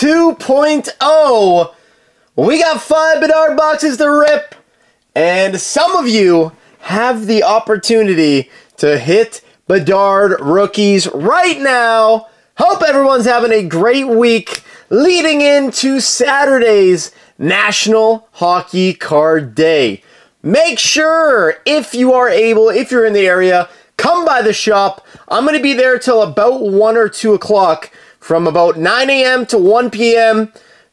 Bedard Bonanza 2.0. We got five Bedard boxes to rip, and some of you have the opportunity to hit Bedard rookies right now. Hope everyone's having a great week leading into Saturday's National Hockey Card Day. Make sure, if you are able, if you're in the area, come by the shop. I'm going to be there till about 1 or 2 o'clock from about 9 a.m. to 1 p.m.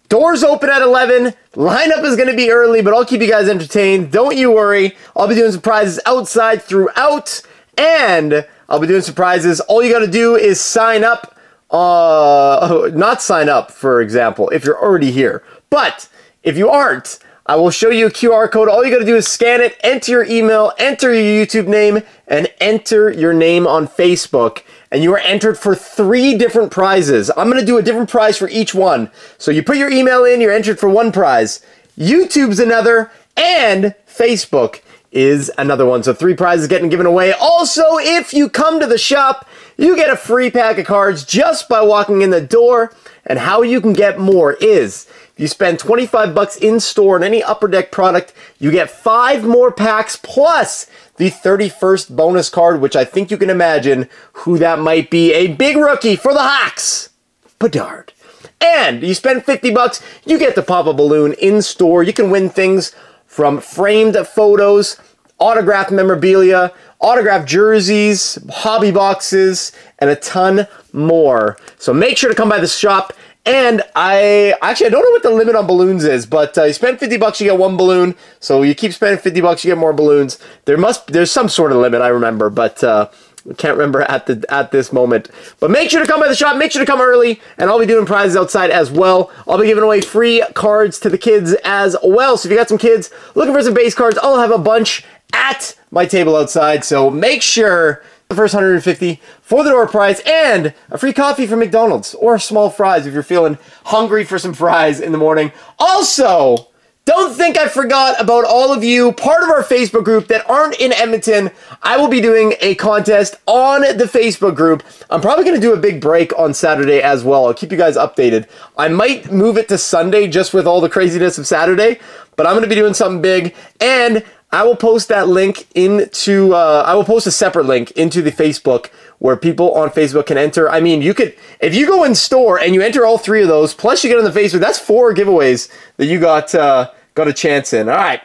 Doors open at 11. Lineup is going to be early, but I'll keep you guys entertained. Don't you worry. I'll be doing surprises outside throughout, and I'll be doing surprises. All you got to do is sign up. Uh, not sign up, for example, if you're already here. But if you aren't, I will show you a QR code. All you got to do is scan it, enter your email, enter your YouTube name, and enter your name on Facebook. And you are entered for three different prizes. I'm going to do a different prize for each one. So you put your email in, you're entered for one prize. YouTube's another, and Facebook is another one. So three prizes getting given away. Also, if you come to the shop, you get a free pack of cards just by walking in the door. And how you can get more is you spend 25 bucks in store on any Upper Deck product, you get five more packs plus the 31st bonus card, which I think you can imagine who that might be. A big rookie for the Hawks, Bedard. And you spend 50 bucks, you get to pop a balloon in store. You can win things from framed photos, autographed memorabilia, autographed jerseys, hobby boxes, and a ton more. So make sure to come by the shop. And I actually I don't know what the limit on balloons is, but uh, you spend 50 bucks, you get one balloon. So you keep spending 50 bucks, you get more balloons. There must there's some sort of limit, I remember, but uh, can't remember at the at this moment. But make sure to come by the shop. Make sure to come early, and I'll be doing prizes outside as well. I'll be giving away free cards to the kids as well. So if you got some kids looking for some base cards, I'll have a bunch at my table outside. So make sure the first 150 for the door prize and a free coffee from McDonald's or small fries if you're feeling hungry for some fries in the morning. Also, don't think I forgot about all of you part of our Facebook group that aren't in Edmonton. I will be doing a contest on the Facebook group. I'm probably going to do a big break on Saturday as well. I'll keep you guys updated. I might move it to Sunday just with all the craziness of Saturday, but I'm going to be doing something big and I will post that link into, uh, I will post a separate link into the Facebook where people on Facebook can enter. I mean, you could, if you go in store and you enter all three of those, plus you get on the Facebook, that's four giveaways that you got, uh, got a chance in. All right.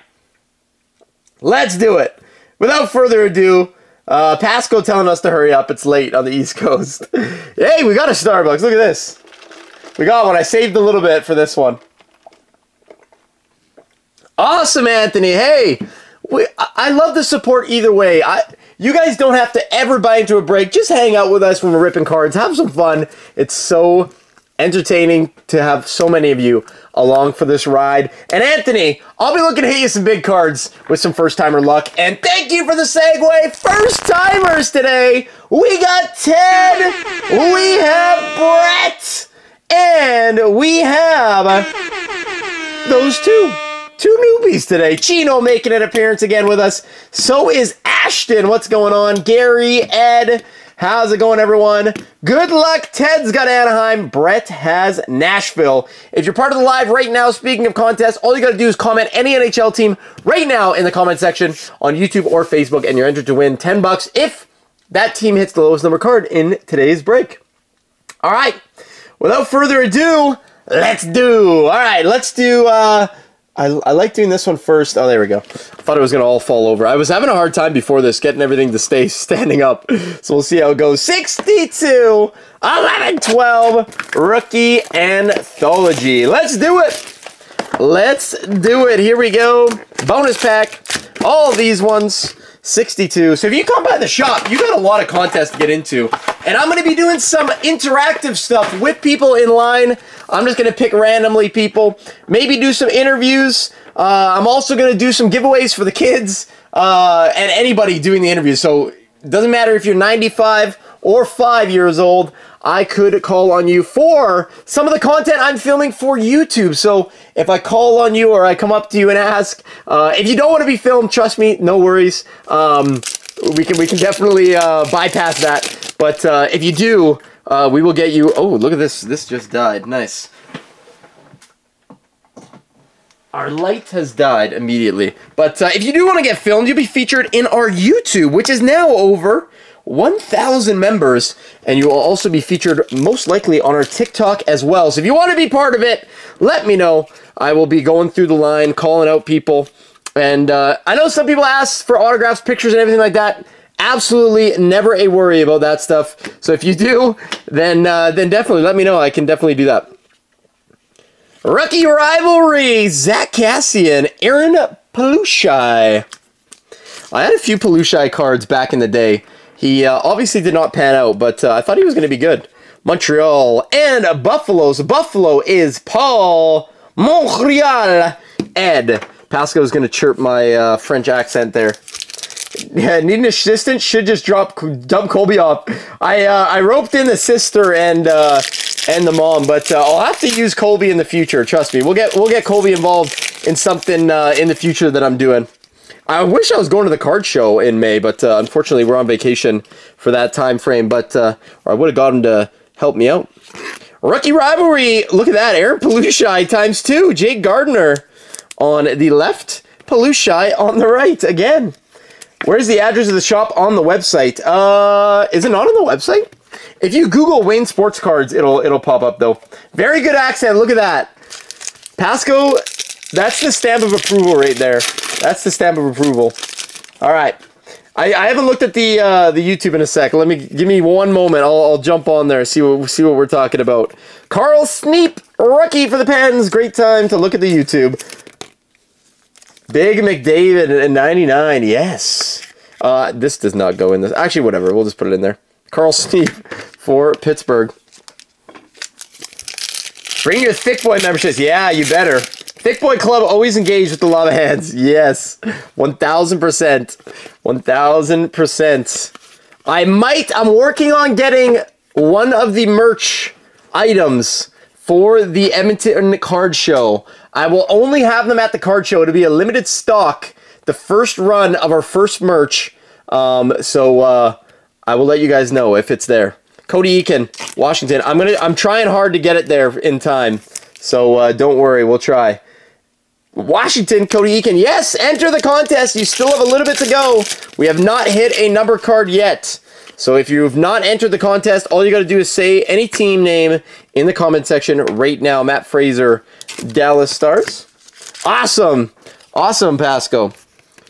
Let's do it. Without further ado, uh, Pasco telling us to hurry up. It's late on the East Coast. hey, we got a Starbucks. Look at this. We got one. I saved a little bit for this one. Awesome, Anthony. Hey, we, I love the support either way. I, you guys don't have to ever buy into a break. Just hang out with us when we're ripping cards. Have some fun. It's so entertaining to have so many of you along for this ride. And Anthony, I'll be looking to hit you some big cards with some first timer luck. And thank you for the segue. First timers today. We got Ted. We have Brett. And we have those two two newbies today. Chino making an appearance again with us. So is Ashton. What's going on? Gary, Ed. How's it going, everyone? Good luck. Ted's got Anaheim. Brett has Nashville. If you're part of the live right now, speaking of contests, all you got to do is comment any NHL team right now in the comment section on YouTube or Facebook, and you're entered to win 10 bucks if that team hits the lowest number card in today's break. All right. Without further ado, let's do. All right, let's do. Uh, I, I like doing this one first. Oh, there we go. I thought it was going to all fall over. I was having a hard time before this getting everything to stay standing up. So we'll see how it goes. 62, 11, 12, rookie anthology. Let's do it. Let's do it. Here we go. Bonus pack. All these ones. 62. So if you come by the shop, you got a lot of contests to get into. And I'm going to be doing some interactive stuff with people in line. I'm just going to pick randomly people. Maybe do some interviews. Uh, I'm also going to do some giveaways for the kids uh, and anybody doing the interviews. So it doesn't matter if you're 95 or 5 years old. I could call on you for some of the content I'm filming for YouTube. So if I call on you or I come up to you and ask, uh, if you don't want to be filmed, trust me, no worries. Um, we can we can definitely uh, bypass that. But uh, if you do, uh, we will get you. Oh, look at this! This just died. Nice. Our light has died immediately. But uh, if you do want to get filmed, you'll be featured in our YouTube, which is now over 1,000 members. And you will also be featured most likely on our TikTok as well. So if you want to be part of it, let me know. I will be going through the line, calling out people. And uh, I know some people ask for autographs, pictures, and everything like that. Absolutely never a worry about that stuff. So if you do, then uh, then definitely let me know. I can definitely do that. Rookie rivalry, Zack Kassian, Aaron Palushaj. I had a few Palushaj cards back in the day. He uh, obviously did not pan out, but uh, I thought he was going to be good. Montreal and Buffalo's. Buffalo is Paul Montreal Ed. Pasco's going to chirp my uh, French accent there. Yeah, need an assistant? Should just drop dump Colby off. I uh, I roped in the sister and uh, and the mom, but uh, I'll have to use Colby in the future. Trust me, we'll get we'll get Colby involved in something uh, in the future that I'm doing. I wish I was going to the card show in May, but uh, unfortunately we're on vacation for that time frame. But uh, I would have got him to help me out. Rookie rivalry. Look at that, Aaron Palushaj times two. Jake Gardiner on the left, Palushaj on the right again. Where's the address of the shop on the website? Uh, is it not on the website? If you Google Wayne Sports Cards, it'll it'll pop up though. Very good accent. Look at that. Pasco, that's the stamp of approval right there. That's the stamp of approval. All right. I, I haven't looked at the uh, the YouTube in a sec. Let me give me one moment. I'll, I'll jump on there see what see what we're talking about. Carl Sneep, rookie for the Pens. Great time to look at the YouTube. Big McDavid at 99, yes. Uh, this does not go in this. Actually, whatever. We'll just put it in there. Carl Sneep for Pittsburgh. Bring your Thick Boy memberships. Yeah, you better. Thick Boy Club always engaged with the lava hands. Yes. 1000%. 1000%. I might, I'm working on getting one of the merch items for the Edmonton Card Show. I will only have them at the card show. It'll be a limited stock, the first run of our first merch. Um, so uh, I will let you guys know if it's there. Cody Eakin, Washington. I'm gonna. I'm trying hard to get it there in time. So uh, don't worry, we'll try. Washington, Cody Eakin. Yes, enter the contest. You still have a little bit to go. We have not hit a number card yet. So if you've not entered the contest, all you got to do is say any team name in the comment section right now. Matt Fraser, Dallas Stars. Awesome. Awesome, Pasco.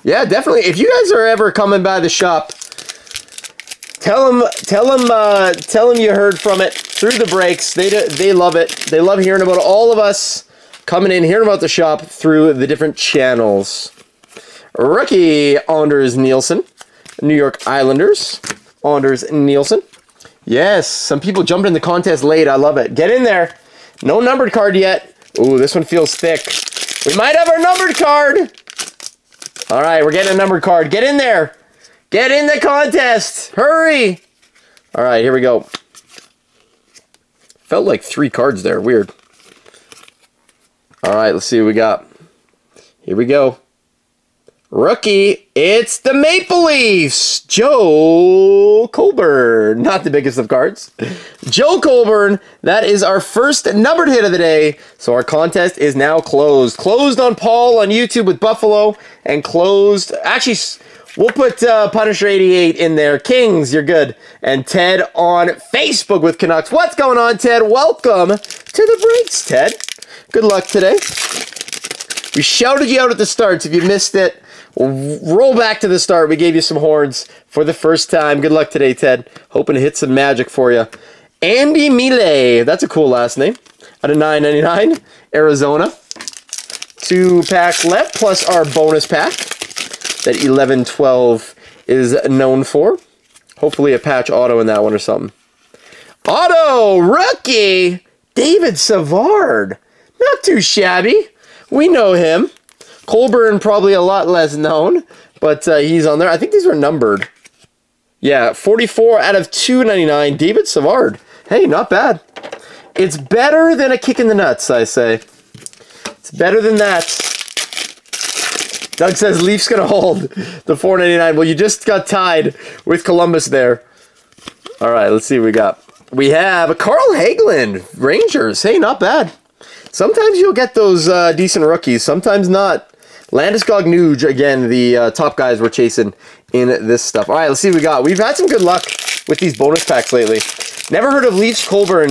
Yeah, definitely. If you guys are ever coming by the shop, tell them, tell them, uh, tell them you heard from it through the breaks. They they love it. They love hearing about all of us coming in, hearing about the shop through the different channels. Rookie Anders Nilsson, New York Islanders. Anders Nilsson. Yes, some people jumped in the contest late. I love it. Get in there. No numbered card yet. Ooh, this one feels thick. We might have our numbered card. All right, we're getting a numbered card. Get in there. Get in the contest. Hurry. All right, here we go. Felt like three cards there. Weird. All right, let's see what we got. Here we go. Rookie, it's the Maple Leafs. Joe Colborne. Not the biggest of cards. Joe Colborne. That is our first numbered hit of the day. So our contest is now closed. Closed on Paul on YouTube with Buffalo and closed. Actually, we'll put uh, Punisher 88 in there. Kings, you're good. And Ted on Facebook with Canucks. What's going on, Ted? Welcome to the breaks, Ted. Good luck today. We shouted you out at the starts. If you missed it, roll back to the start. We gave you some horns for the first time. Good luck today, Ted. Hoping to hit some magic for you. Andy Miele. That's a cool last name. Out of 9.99, Arizona. Two pack left, plus our bonus pack that 1112 is known for. Hopefully a patch auto in that one or something. Auto rookie David Savard. Not too shabby. We know him. Colborne probably a lot less known, but uh, he's on there. I think these were numbered. Yeah, 44 out of 299. David Savard. Hey, not bad. It's better than a kick in the nuts, I say. It's better than that. Doug says Leafs gonna hold the 499. Well, you just got tied with Columbus there. All right, let's see what we got. we have a Carl Hagelin, Rangers. Hey, not bad. Sometimes you'll get those uh, decent rookies, sometimes not. Landeskog Nuge, again, the uh, top guys we're chasing in this stuff. All right, let's see what we got. We've had some good luck with these bonus packs lately. Never heard of Leafs Colborne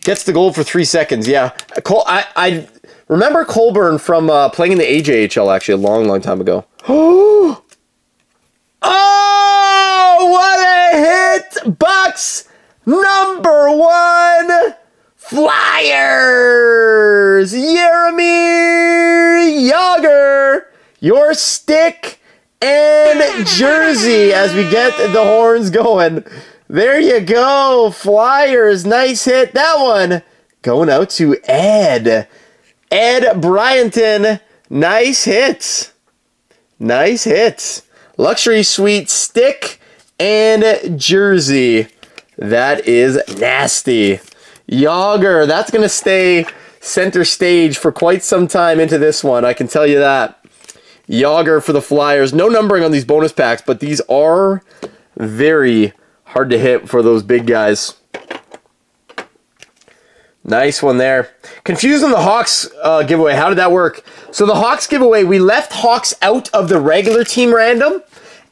gets the gold for three seconds. Yeah, Col I, I remember Colborne from uh, playing in the AJHL actually a long, long time ago. oh, what a hit! Bucks number one Flyers! Jaromir Jagr! Your stick and jersey as we get the horns going. There you go. Flyers. Nice hit. That one going out to Ed. Ed Bryanton. Nice hits. Nice hits. Luxury Suite stick and jersey. That is nasty. Jagr, that's going to stay center stage for quite some time into this one. I can tell you that. Jagr for the Flyers. No numbering on these bonus packs, but these are very hard to hit for those big guys. Nice one there. Confused on the Hawks uh, giveaway. How did that work? So the Hawks giveaway, we left Hawks out of the regular team random,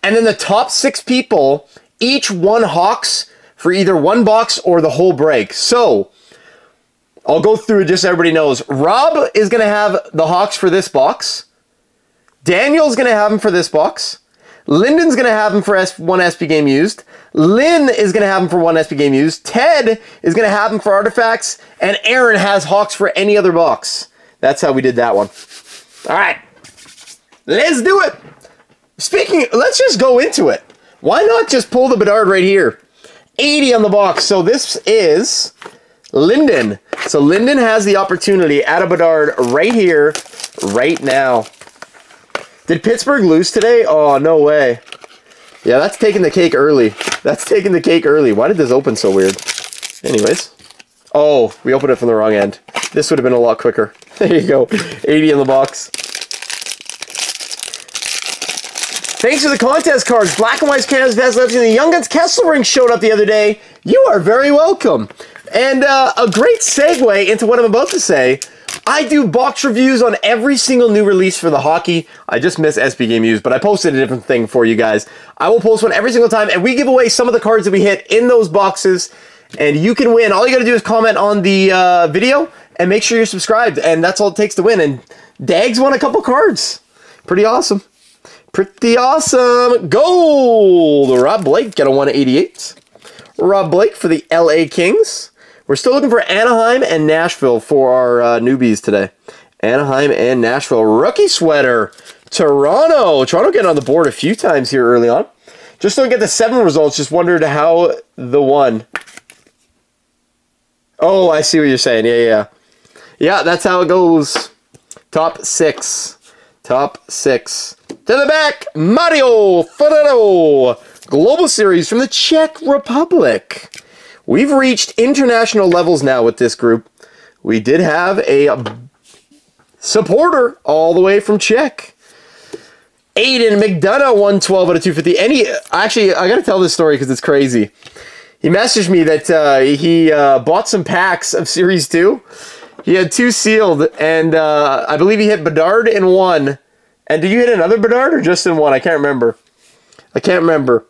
and then the top six people each one Hawks for either one box or the whole break. So, I'll go through just so everybody knows. Rob is going to have the Hawks for this box. Daniel's going to have them for this box. Lyndon's going to have them for S- one SP game used. Lynn is going to have them for one SP game used. Ted is going to have them for artifacts. And Aaron has Hawks for any other box. That's how we did that one. All right. Let's do it. Speaking, let's just go into it. Why not just pull the Bedard right here? 80 on the box. So this is Linden. So Linden has the opportunity at a Bedard right here, right now. Did Pittsburgh lose today? Oh, no way. Yeah, that's taking the cake early. That's taking the cake early. Why did this open so weird? Anyways. Oh, we opened it from the wrong end. This would have been a lot quicker. There you go. 80 in the box. Thanks for the contest cards. Black and White's Canada's Best Legend. The Young Guns Kesselring showed up the other day. You are very welcome. And uh, a great segue into what I'm about to say. I do box reviews on every single new release for the hockey. I just miss SP Game Used, but I posted a different thing for you guys. I will post one every single time, and we give away some of the cards that we hit in those boxes, and you can win. All you gotta do is comment on the uh, video and make sure you're subscribed, and that's all it takes to win. And Dags won a couple cards. Pretty awesome. Pretty awesome. Gold! Rob Blake got a 188. Rob Blake for the LA Kings. We're still looking for Anaheim and Nashville for our uh, newbies today. Anaheim and Nashville. Rookie sweater. Toronto. Toronto getting on the board a few times here early on. Just don't get the seven results. Just wondered how the one. Oh, I see what you're saying. Yeah, yeah. Yeah, that's how it goes. Top six. Top six. To the back, Mario Ferraro. Global Series from the Czech Republic. We've reached international levels now with this group. We did have a supporter all the way from Czech. Aidan McDonough, 112 out of 250. And he, actually, I got to tell this story because it's crazy. He messaged me that uh, he uh, bought some packs of Series 2. He had two sealed, and uh, I believe he hit Bedard in one and did you hit another Bedard or just in one? I can't remember. I can't remember.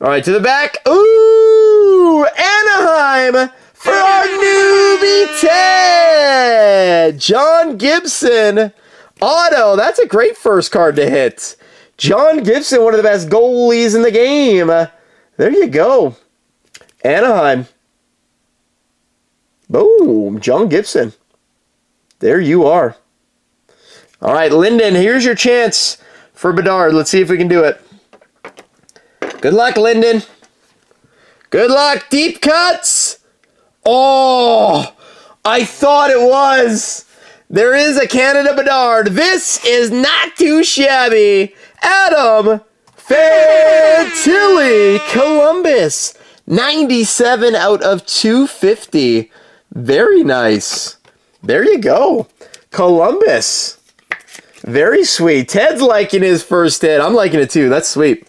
All right, to the back. Ooh, Anaheim for our newbie Ted. John Gibson auto. That's a great first card to hit. John Gibson, one of the best goalies in the game. There you go. Anaheim. Boom. John Gibson. There you are. All right, Linden, here's your chance for Bedard. Let's see if we can do it. Good luck, Linden. Good luck. Deep cuts. Oh, I thought it was. There is a Canada Bedard. This is not too shabby. Adam Fantilli, Columbus. 97 out of 250. Very nice. There you go. Columbus. Very sweet. Ted's liking his first hit. I'm liking it too. That's sweet.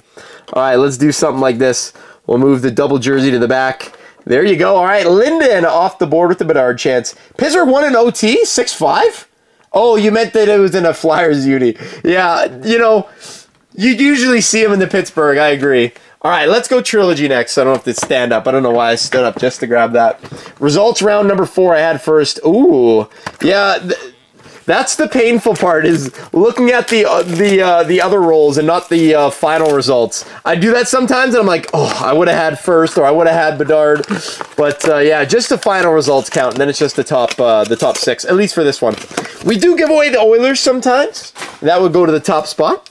All right, let's do something like this. We'll move the double jersey to the back. There you go. All right, Linden off the board with the Bedard chance. Pittsburgh won an OT, 6-5? Oh, you meant that it was in a Flyers uni. Yeah, you know, you usually see him in the Pittsburgh. I agree. All right, let's go trilogy next. I don't have to stand up. I don't know why I stood up just to grab that. Results round number four I had first. Ooh, yeah, that's the painful part is looking at the uh, the uh, the other rolls and not the uh, final results. I do that sometimes and I'm like, oh, I would have had first or I would have had Bedard. But uh, yeah, just the final results count and then it's just the top uh, the top six, at least for this one. We do give away the Oilers sometimes. That would go to the top spot.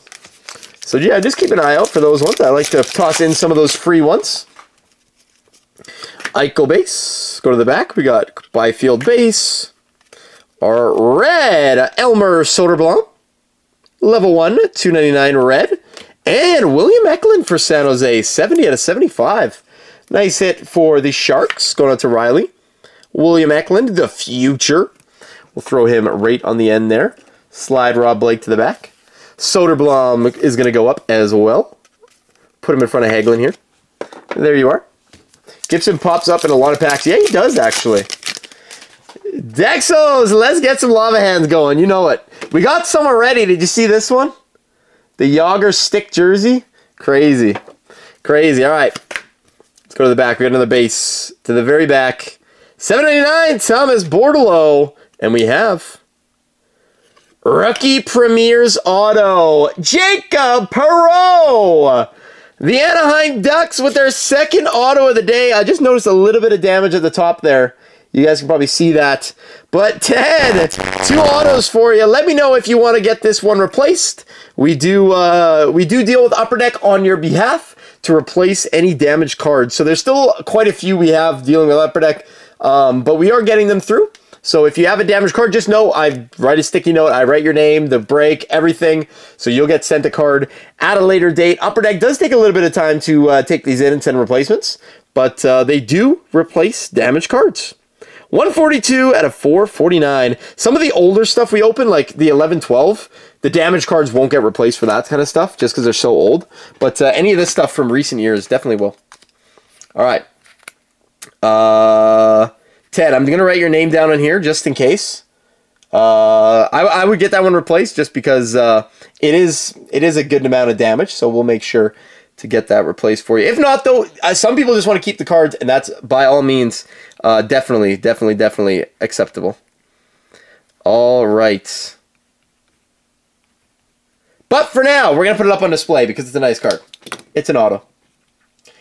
So yeah, just keep an eye out for those ones. I like to toss in some of those free ones. Eichel base. Go to the back. We got Byfield base. Our red Elmer Soderblom. Level 1, 299 red. And William Eklund for San Jose, 70 out of 75. Nice hit for the Sharks, going out to Riley. William Eklund, the future. We'll throw him right on the end there. Slide Rob Blake to the back. Soderblom is going to go up as well. Put him in front of Hagelin here. There you are. Gibson pops up in a lot of packs. Yeah, he does, actually. Dexos, let's get some lava hands going. You know it. We got some already. Did you see this one? The Jagr stick jersey. Crazy. Crazy. All right. Let's go to the back. We got another base. To the very back. 799 Thomas Bordeleau. And we have Rookie Premier's Auto, Jacob Perreault. The Anaheim Ducks with their second auto of the day. I just noticed a little bit of damage at the top there. You guys can probably see that. But Ted, two autos for you. Let me know if you want to get this one replaced. We do uh, we do deal with Upper Deck on your behalf to replace any damaged cards. So there's still quite a few we have dealing with Upper Deck, um, but we are getting them through. So if you have a damaged card, just know I write a sticky note. I write your name, the break, everything. So you'll get sent a card at a later date. Upper Deck does take a little bit of time to uh, take these in and send replacements, but uh, they do replace damaged cards. 142 out of 449. Some of the older stuff we open, like the 1112, the damaged cards won't get replaced for that kind of stuff just because they're so old. But uh, any of this stuff from recent years definitely will. All right. Uh, Ted, I'm going to write your name down on here just in case. Uh, I, I would get that one replaced just because uh, it is it is a good amount of damage, so we'll make sure to get that replaced for you. If not, though, uh, some people just want to keep the cards, and that's by all means uh, definitely, definitely, definitely acceptable. All right. But for now, we're going to put it up on display because it's a nice card. It's an auto.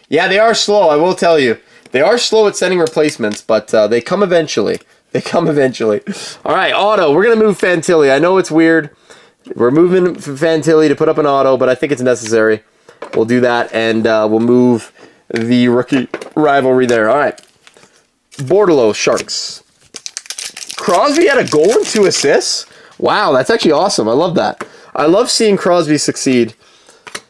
Yeah, they are slow, I will tell you. They are slow at sending replacements, but uh, they come eventually. They come eventually. All right, auto. We're going to move Fantilli. I know it's weird. We're moving Fantilli to put up an auto, but I think it's necessary. We'll do that, and uh, we'll move the rookie rivalry there. All right. Bordeleau Sharks. Crosby had a goal and two assists. Wow, that's actually awesome. I love that. I love seeing Crosby succeed.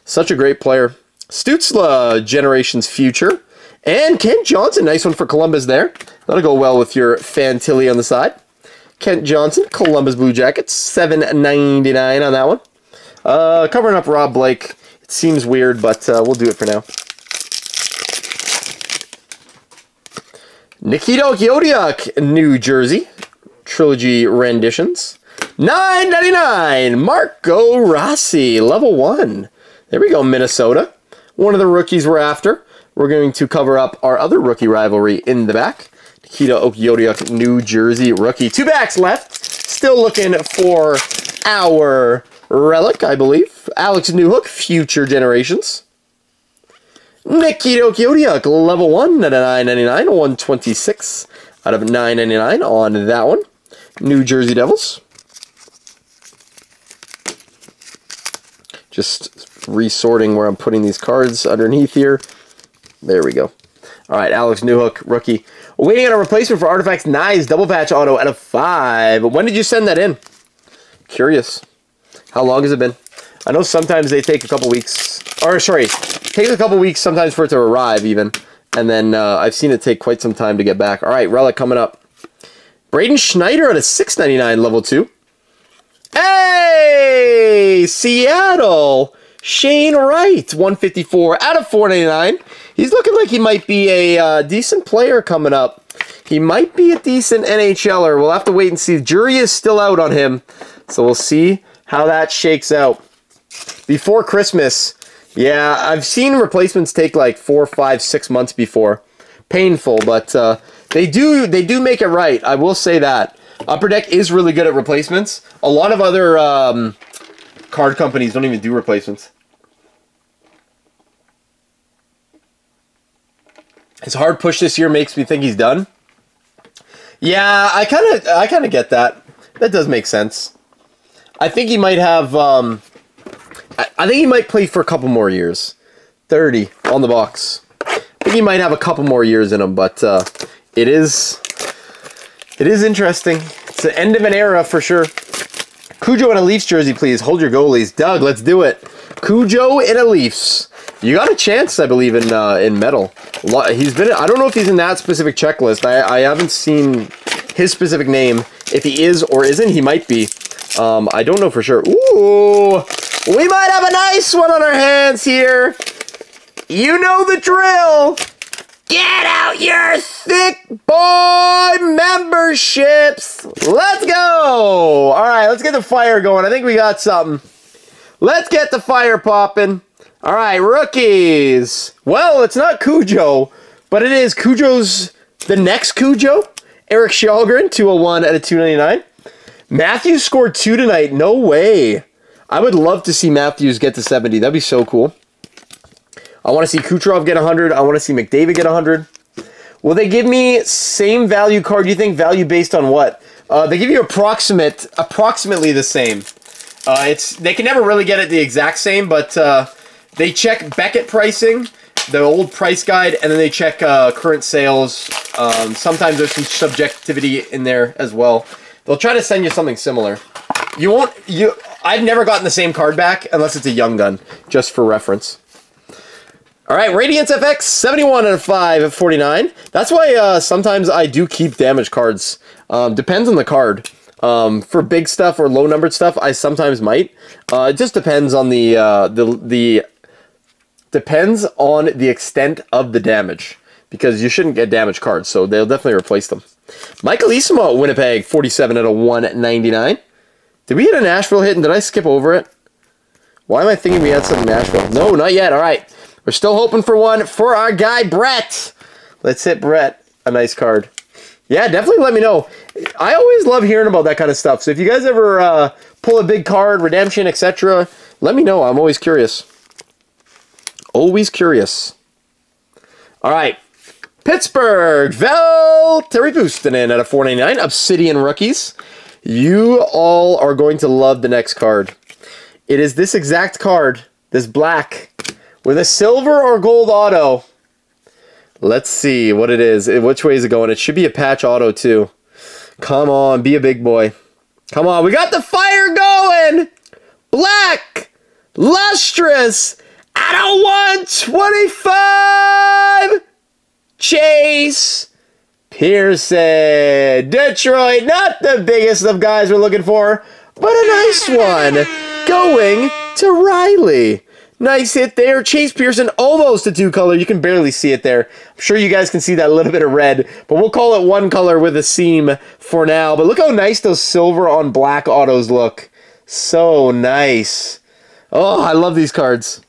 Such a great player. Stützle, Generations Future. And Kent Johnson, nice one for Columbus there. That'll go well with your Fantilli on the side. Kent Johnson, Columbus Blue Jackets, seven ninety nine on that one. Uh, covering up Rob Blake. It seems weird, but uh, we'll do it for now. Nikita Okhotiuk, New Jersey. Trilogy renditions. Nine ninety nine. Marco Rossi, level 1. There we go, Minnesota. One of the rookies we're after. We're going to cover up our other rookie rivalry in the back. Nikita Okhotiuk, New Jersey rookie. Two backs left. Still looking for our relic, I believe. Alex Newhook, Future Generations. Nikita Okhotiuk, level 1 at a 999, 126 out of 999 on that one. New Jersey Devils. Just resorting where I'm putting these cards underneath here. There we go. All right, Alex Newhook, rookie. Waiting on a replacement for Artifacts Nice double patch auto out of five. When did you send that in? Curious. How long has it been? I know sometimes they take a couple weeks. Or, sorry, takes a couple weeks sometimes for it to arrive even. And then uh, I've seen it take quite some time to get back. All right, Relic coming up. Braden Schneider at a 699 level 2. Hey! Seattle! Shane Wright, 154 out of 499. He's looking like he might be a uh, decent player coming up. He might be a decent NHLer. We'll have to wait and see. The jury is still out on him, so we'll see how that shakes out. Before Christmas, yeah, I've seen replacements take like four, five, six months before. Painful, but uh, they do they do make it right. I will say that. Upper Deck is really good at replacements. A lot of other um, card companies don't even do replacements. His hard push this year makes me think he's done. Yeah, I kind of I kind of get that. That does make sense. I think he might have. Um, I, I think he might play for a couple more years. Thirty on the box. I think he might have a couple more years in him, but uh, it is it is interesting. It's the end of an era for sure. Cujo in a Leafs jersey, please. Hold your goalies. Doug, let's do it. Cujo in a Leafs. You got a chance, I believe, in uh, in metal. He's been. I don't know if he's in that specific checklist. I, I haven't seen his specific name. If he is or isn't, he might be. Um, I don't know for sure. Ooh, we might have a nice one on our hands here. You know the drill. Get out your thick boy memberships. Let's go. All right, let's get the fire going. I think we got something. Let's get the fire popping. All right, rookies. Well, it's not Cujo, but it is Cujo's the next Cujo. Erik Källgren, 201 out of 299. Matthews scored two tonight. No way. I would love to see Matthews get to 70. That'd be so cool. I want to see Kucherov get 100. I want to see McDavid get 100. Will they give me same value card? You think value based on what? Uh, they give you approximate, approximately the same. Uh, it's they can never really get it the exact same, but uh, they check Beckett pricing, the old price guide, and then they check uh, current sales. Um, sometimes there's some subjectivity in there as well. They'll try to send you something similar. You won't. You. I've never gotten the same card back unless it's a young gun, just for reference. All right, Radiance FX, 71 out of 5 at 49. That's why uh, sometimes I do keep damage cards. Um, depends on the card. Um, for big stuff or low numbered stuff, I sometimes might. Uh, it just depends on the uh, the the depends on the extent of the damage because you shouldn't get damage cards, so they'll definitely replace them. Michael Eyssimont, Winnipeg, 47 out of 199. Did we hit a Nashville hit and did I skip over it? Why am I thinking we had something Nashville? No, not yet. All right. We're still hoping for one for our guy, Brett. Let's hit Brett. A nice card. Yeah, definitely let me know. I always love hearing about that kind of stuff. So if you guys ever uh, pull a big card, redemption, etc., let me know. I'm always curious. Always curious. All right. Pittsburgh, Valtteri Puustinen at a 499. Obsidian rookies. You all are going to love the next card. It is this exact card, this black, with a silver or gold auto. Let's see what it is. Eh, which way is it going? It should be a patch auto too. Come on, be a big boy. Come on, we got the fire going! Black! Lustrous! Out of 125! Chase! Pearson! Detroit, not the biggest of guys we're looking for, but a nice one. Going to Riley. Nice hit there. Chase Pearson, almost a two color. You can barely see it there. I'm sure you guys can see that little bit of red, but we'll call it one color with a seam for now. But look how nice those silver on black autos look. So nice. Oh, I love these cards.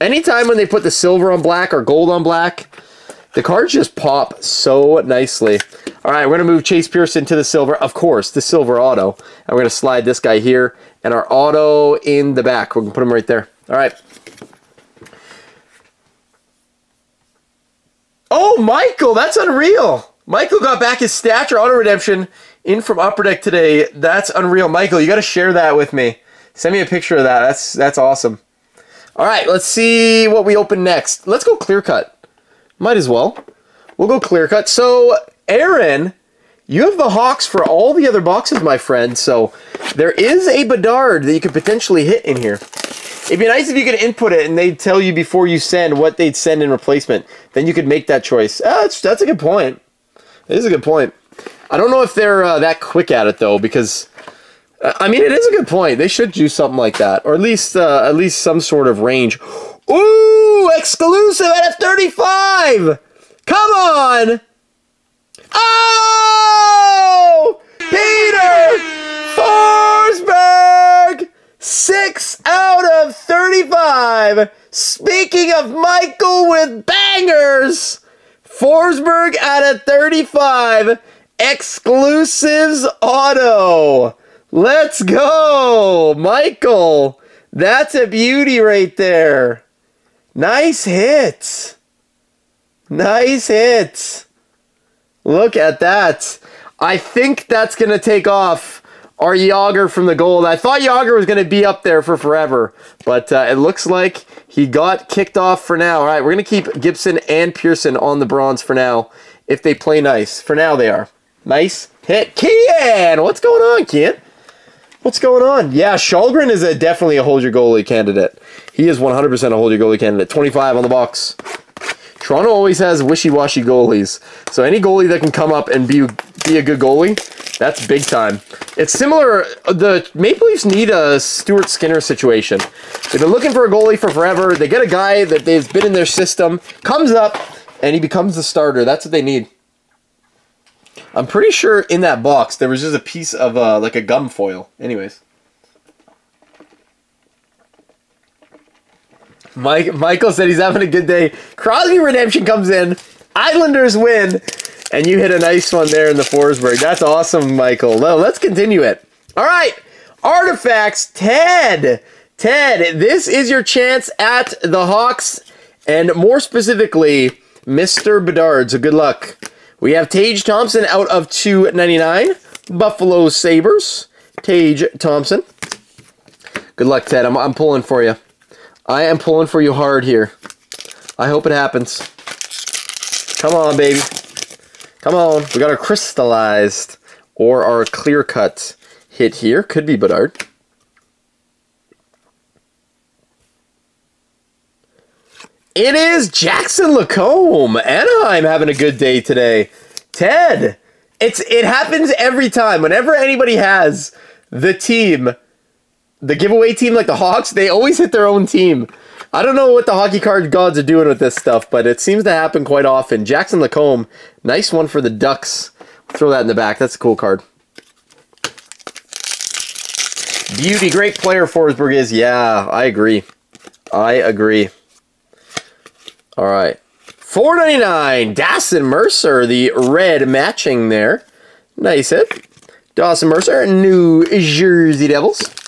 Anytime when they put the silver on black or gold on black, the cards just pop so nicely. All right, we're going to move Chase Pearson to the silver. Of course, the silver auto. And we're going to slide this guy here and our auto in the back. We're going to put him right there. All right. Oh, Michael, that's unreal. Michael got back his stature auto redemption in from Upper Deck today. That's unreal. Michael, you got to share that with me. Send me a picture of that. That's that's awesome. All right, let's see what we open next. Let's go clear cut. Might as well. We'll go clear cut. So, Aaron, you have the Hawks for all the other boxes, my friend. So, there is a Bedard that you could potentially hit in here. It'd be nice if you could input it and they'd tell you before you send what they'd send in replacement. Then you could make that choice. Ah, that's, that's a good point. It is a good point. I don't know if they're uh, that quick at it, though, because I mean, it is a good point. They should do something like that, or at least uh, at least some sort of range. Ooh, exclusive at a 35. Come on. Oh, Peter Forsberg, six out of 35. Speaking of Michael with bangers, Forsberg out of 35. Exclusives auto. Let's go, Michael. That's a beauty right there. Nice hits. Nice hit. Look at that. I think that's going to take off our Jagr from the gold. I thought Jagr was going to be up there for forever, but uh, it looks like he got kicked off for now. All right, we're going to keep Gibson and Pearson on the bronze for now if they play nice. For now, they are. Nice hit. Kian! What's going on, Kian? What's going on? Yeah, Kallgren is a, definitely a hold your goalie candidate. He is 100% a hold your goalie candidate. 25 on the box. Toronto always has wishy-washy goalies. So any goalie that can come up and be be a good goalie, that's big time. It's similar, the Maple Leafs need a Stuart Skinner situation. They've been looking for a goalie for forever. They get a guy that they've been in their system, comes up, and he becomes the starter. That's what they need. I'm pretty sure in that box there was just a piece of uh, like a gum foil. Anyways. Mike Michael said he's having a good day. Crosby Redemption comes in. Islanders win. And you hit a nice one there in the Forsberg. That's awesome, Michael. Well, let's continue it. All right. Artifacts. Ted. Ted, this is your chance at the Hawks. And more specifically, Mr. Bedard. So good luck. We have Tage Thompson out of 299. Buffalo Sabres. Tage Thompson. Good luck, Ted. I'm, I'm pulling for you. I am pulling for you hard here. I hope it happens. Come on, baby. Come on. We got our crystallized or our clear cut hit here. Could be Bedard. It is Jackson Lacombe. Anaheim having a good day today. Ted, it's it happens every time. Whenever anybody has the team, the giveaway team like the Hawks, they always hit their own team. I don't know what the hockey card gods are doing with this stuff, but it seems to happen quite often. Jackson Lacombe, nice one for the Ducks. Throw that in the back. That's a cool card. Beauty, great player Forsberg is. Yeah, I agree. I agree. All right. 499 Dawson Mercer, the red matching there. Nice hit. Dawson Mercer, New Jersey Devils.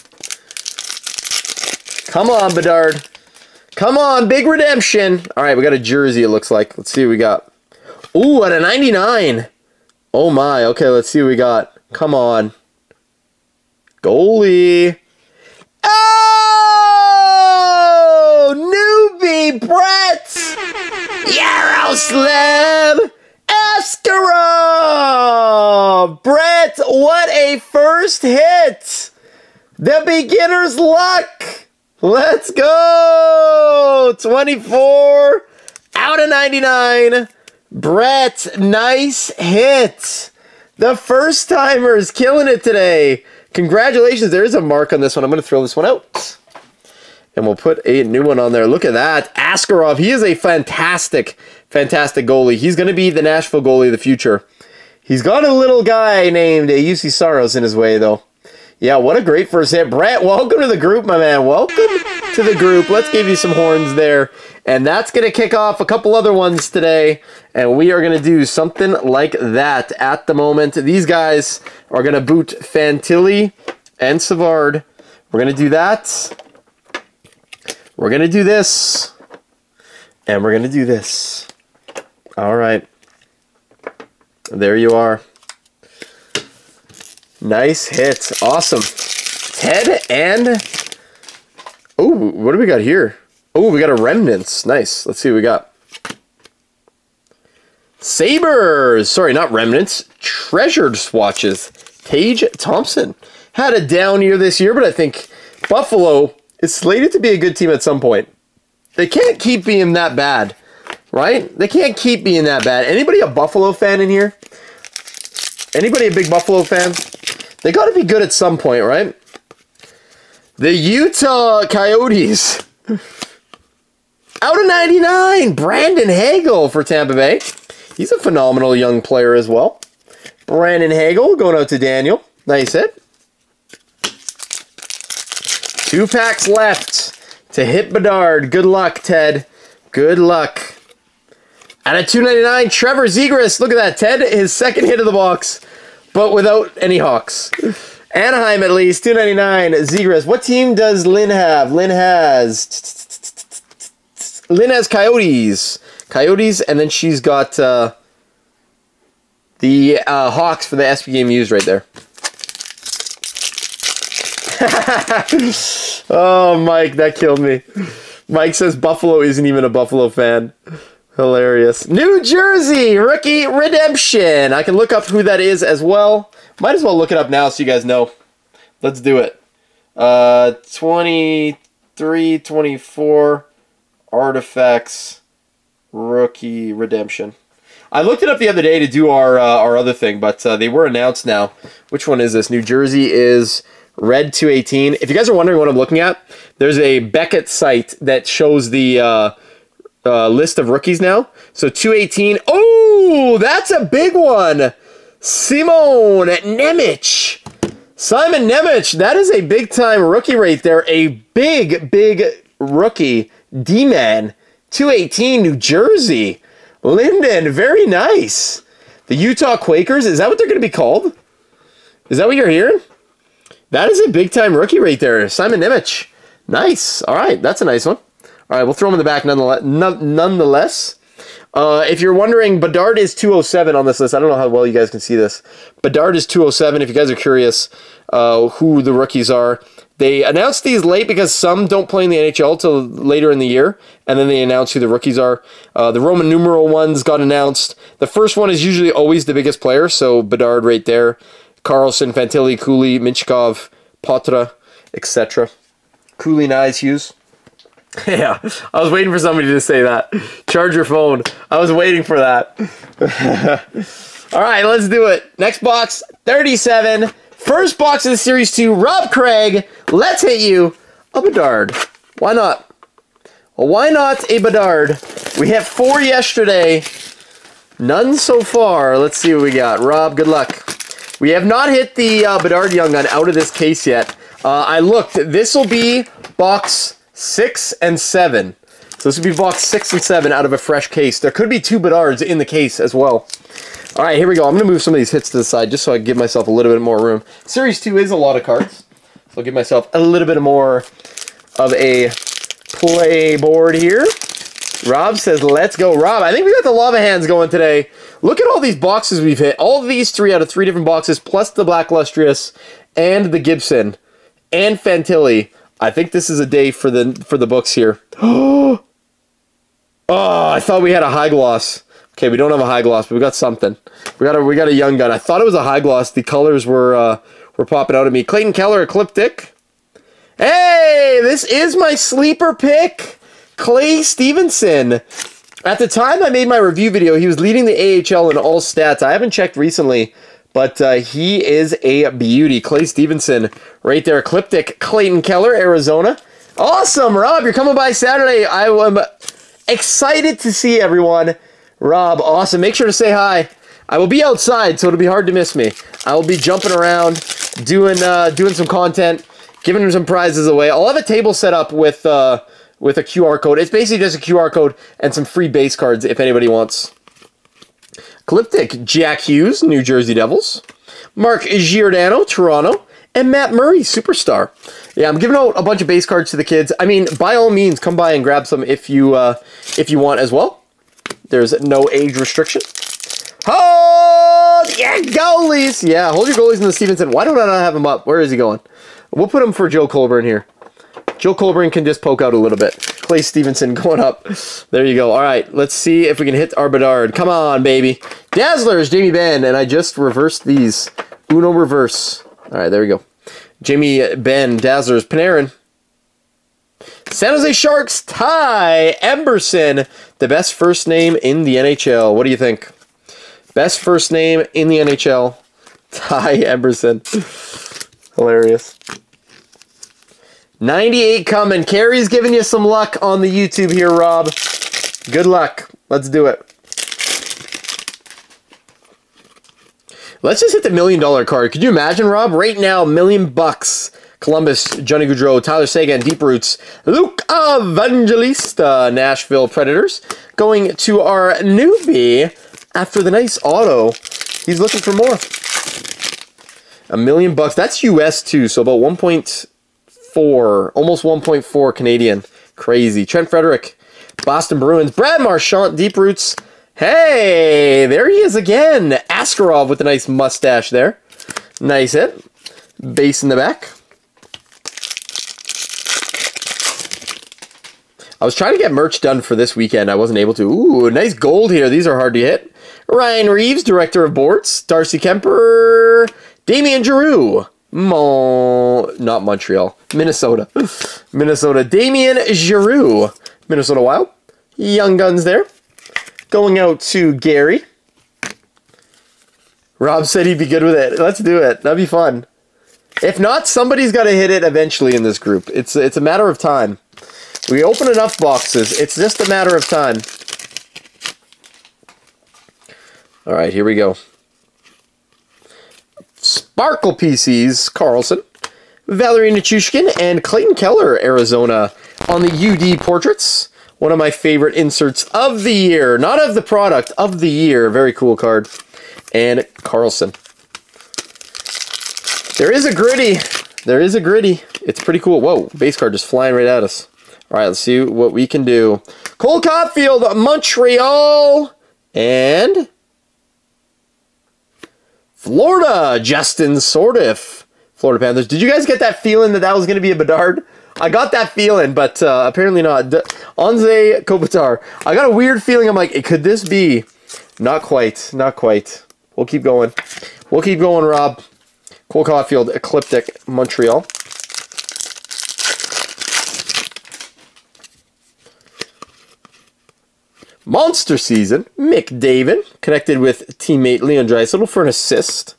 Come on, Bedard. Come on, big redemption. All right, we got a jersey, it looks like. Let's see what we got. Ooh, at a 99. Oh, my. Okay, let's see what we got. Come on. Goalie. Oh! Newbie Brett! Yaroslav Askarov! Brett, what a first hit! The beginner's luck! Let's go! 24 out of 99. Brett, nice hit. The first timer is killing it today. Congratulations. There is a mark on this one. I'm going to throw this one out. And we'll put a new one on there. Look at that. Askarov, he is a fantastic, fantastic goalie. He's going to be the Nashville goalie of the future. He's got a little guy named Juuse Saros in his way, though. Yeah, what a great first hit. Brett, welcome to the group, my man. Welcome to the group. Let's give you some horns there. And that's going to kick off a couple other ones today. And we are going to do something like that at the moment. These guys are going to boot Fantilli and Savard. We're going to do that. We're going to do this. And we're going to do this. All right. There you are. Nice hit. Awesome. Ted and... Oh, what do we got here? Oh, we got a Remnants. Nice. Let's see what we got. Sabres. Sorry, not Remnants. Treasured Swatches. Tage Thompson. Had a down year this year, but I think Buffalo is slated to be a good team at some point. They can't keep being that bad, right? They can't keep being that bad. Anybody a Buffalo fan in here? Anybody a big Buffalo fan? They got to be good at some point, right? The Utah Coyotes. Out of 99, Brandon Hagel for Tampa Bay. He's a phenomenal young player as well. Brandon Hagel going out to Daniel. Nice hit. Two packs left to hit Bedard. Good luck, Ted. Good luck. Out of 299, Trevor Zegras. Look at that, Ted. His second hit of the box, but without any Hawks. Anaheim, at least. 299, Zegras. What team does Lynn have? Lynn has... Lynn has Coyotes. Coyotes, and then she's got uh, the uh, Hawks for the used right there. oh, Mike, that killed me. Mike says Buffalo isn't even a Buffalo fan. Hilarious. New Jersey rookie redemption. I can look up who that is as well. Might as well look it up now so you guys know. Let's do it. Uh, 23, 24 artifacts rookie redemption. I looked it up the other day to do our uh, our other thing, but uh, they were announced now. Which one is this? New Jersey is Red 218. If you guys are wondering what I'm looking at, there's a Beckett site that shows the uh, list of rookies now. So 218. Oh, that's a big one. Simon Nemec. Simon Nemec. That is a big time rookie right there. A big, big rookie. D-Man. 218 New Jersey. Linden. Very nice. The Utah Quakers. Is that what they're going to be called? Is that what you're hearing? That is a big time rookie right there. Simon Nemec. Nice. All right. That's a nice one. All right. We'll throw him in the back nonetheless. nonetheless. Uh, if you're wondering, Bedard is 207 on this list. I don't know how well you guys can see this. Bedard is 207. If you guys are curious uh, who the rookies are, they announced these late because some don't play in the NHL till later in the year, and then they announce who the rookies are. Uh, the Roman numeral ones got announced. The first one is usually always the biggest player, so Bedard right there. Carlsson, Fantilli, Cooley, Michkov, Potra, etc. Cooley, Nice, Hughes. yeah, I was waiting for somebody to say that. Charge your phone. I was waiting for that. All right, let's do it. Next box, 37. First box of the Series 2, Rob Craig. Let's hit you a Bedard. Why not? Well, why not a Bedard? We had four yesterday. None so far. Let's see what we got. Rob, good luck. We have not hit the uh, Bedard Young Gun out of this case yet. Uh, I looked. This will be box 6 and 7. So this would be box 6 and 7 out of a fresh case. There could be two Bedards in the case as well. All right, here we go. I'm going to move some of these hits to the side just so I give myself a little bit more room. Series 2 is a lot of cards. So I'll give myself a little bit more of a play board here. Rob says, let's go. Rob, I think we got the lava hands going today. Look at all these boxes we've hit. All these three out of three different boxes, plus the Black Lustrous and the Gibson and Fantilli. I think this is a day for the for the books here. oh, I thought we had a high gloss. Okay, we don't have a high gloss, but we got something. We got a we got a young gun. I thought it was a high gloss. The colors were uh, were popping out at me. Clayton Keller, Ecliptic. Hey, this is my sleeper pick. Clay Stevenson. At the time I made my review video, he was leading the AHL in all stats. I haven't checked recently, but uh, he is a beauty. Clay Stevenson right there. Ecliptic Clayton Keller, Arizona. Awesome, Rob. You're coming by Saturday. I am excited to see everyone. Rob, awesome. Make sure to say hi. I will be outside, so it'll be hard to miss me. I will be jumping around, doing uh, doing some content, giving some prizes away. I'll have a table set up with... Uh, with a QR code. It's basically just a QR code and some free base cards if anybody wants. Cliptic, Jack Hughes, New Jersey Devils. Mark Giordano, Toronto. And Matt Murray, Superstar. Yeah, I'm giving out a bunch of base cards to the kids. I mean, by all means, come by and grab some if you uh, if you want as well. There's no age restriction. Oh, yeah, goalies. Yeah, hold your goalies in the Stevenson. Why don't I not have him up? Where is he going? We'll put him for Joe Colborne here. Joe Colborne can just poke out a little bit. Clay Stevenson going up. There you go. All right, let's see if we can hit our Bedard. Come on, baby. Dazzlers, Jamie Benn, and I just reversed these. Uno reverse. All right, there we go. Jamie Benn, Dazzlers, Panarin. San Jose Sharks, Ty Emberson, the best first name in the NHL. What do you think? Best first name in the NHL, Ty Emberson. Hilarious. 98 coming. Carrie's giving you some luck on the YouTube here, Rob. Good luck. Let's do it. Let's just hit the million dollar card. Could you imagine, Rob? Right now, million bucks. Columbus, Johnny Gaudreau, Tyler Seguin, Deep Roots, Luke Evangelista, Nashville Predators. Going to our newbie after the nice auto. He's looking for more. A million bucks. That's US too, so about 1.4, almost 1.4 Canadian. Crazy. Trent Frederic, Boston Bruins, Brad Marchand, Deep Roots. Hey, there he is again. Askarov with a nice mustache there. Nice hit. Base in the back. I was trying to get merch done for this weekend. I wasn't able to. Ooh, nice gold here. These are hard to hit. Ryan Reaves, Director of Boards. Darcy Kuemper. Damian Giroux. Mon... Not Montreal. Minnesota. Minnesota. Damian Giroux. Minnesota Wild. Young Guns there. Going out to Gary. Rob said he'd be good with it. Let's do it. That'd be fun. If not, somebody's got to hit it eventually in this group. It's it's a matter of time. We open enough boxes. It's just a matter of time. All right, here we go. Sparkle PCs, Carlsson. Valeri Nichushkin and Clayton Keller, Arizona, on the UD portraits. One of my favorite inserts of the year. Not of the product, of the year. Very cool card. And Carlsson. There is a gritty. There is a gritty. It's pretty cool. Whoa, base card just flying right at us. All right, let's see what we can do. Cole Caufield, Montreal, and Florida, Justin Sourdif, Florida Panthers. Did you guys get that feeling that that was going to be a Bedard? I got that feeling, but uh, apparently not. D Anze Kopitar. I got a weird feeling. I'm like, could this be? Not quite. Not quite. We'll keep going. We'll keep going, Rob. Cole Caufield, Ecliptic, Montreal. Monster season. McDavid connected with teammate Leon Draisaitl for an assist.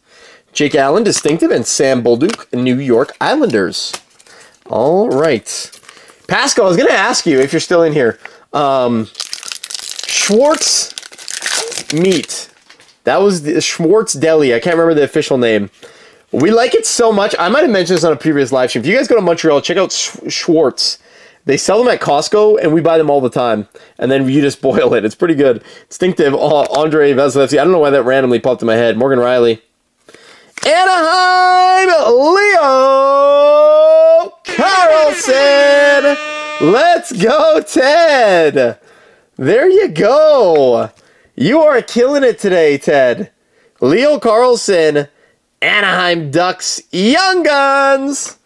Jake Allen, distinctive, and Sam Bolduc, New York Islanders. All right. Pascal, I was going to ask you if you're still in here. Um, Schwartz Meat. That was the Schwartz Deli. I can't remember the official name. We like it so much. I might have mentioned this on a previous live stream. If you guys go to Montreal, check out Schwartz. They sell them at Costco, and we buy them all the time. And then you just boil it. It's pretty good. Instinctive. Oh, Andrei Vasilevskiy. I don't know why that randomly popped in my head. Morgan Rielly. Anaheim Leo Carlsson. Let's go, Ted. There you go. You are killing it today, Ted. Leo Carlsson, Anaheim Ducks, Young Guns.